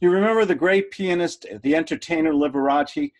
You remember the great pianist, the entertainer Liberace?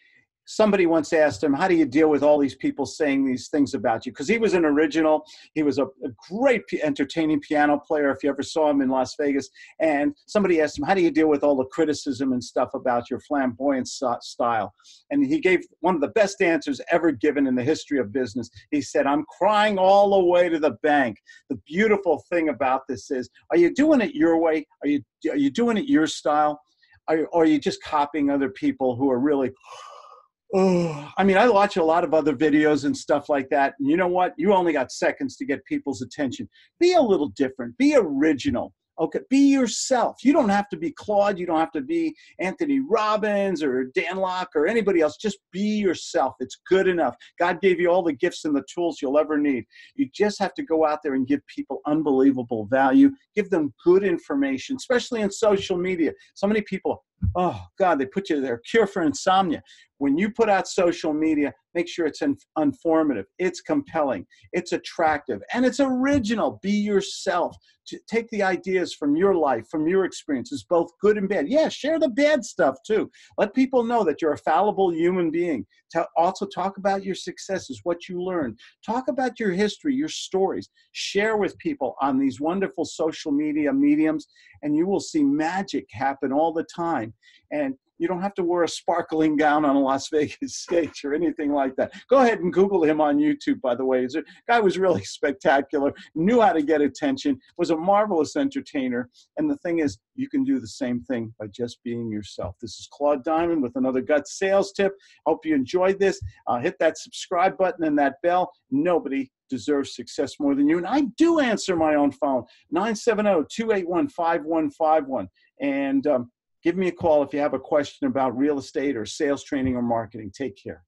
Somebody once asked him, How do you deal with all these people saying these things about you? Because he was an original. He was a, a great, entertaining piano player, if you ever saw him in Las Vegas. And somebody asked him, How do you deal with all the criticism and stuff about your flamboyant style? And he gave one of the best answers ever given in the history of business. He said, I'm crying all the way to the bank. The beautiful thing about this is, are you doing it your way? Are you, are you doing it your style? Are, are you just copying other people who are really oh, I mean, I watch a lot of other videos and stuff like that. And you know what? You only got seconds to get people's attention. Be a little different, be original. Okay, be yourself. You don't have to be Claude. You don't have to be Anthony Robbins or Dan Lok or anybody else. Just be yourself. It's good enough. God gave you all the gifts and the tools you'll ever need. You just have to go out there and give people unbelievable value. Give them good information, especially in social media. So many people, oh God, they put you there. Cure for insomnia when you put out social media, make sure it's informative, it's compelling, it's attractive, and it's original. Be yourself. Take the ideas from your life, from your experiences, both good and bad. Yeah, share the bad stuff too. Let people know that you're a fallible human being. Also, talk about your successes, what you learned. Talk about your history, your stories. Share with people on these wonderful social media mediums, and you will see magic happen all the time. And you don't have to wear a sparkling gown on a Las Vegas stage or anything like that. Go ahead and Google him on YouTube, by the way. The guy was really spectacular, knew how to get attention, was a marvelous entertainer. And the thing is, you can do the same thing by just being yourself. This is Claude Diamond with another GUTS sales tip. Hope you enjoyed this. Uh, hit that subscribe button and that bell. Nobody deserves success more than you. And I do answer my own phone, 970 281 5151. And um, Give me a call if you have a question about real estate or sales training or marketing. Take care.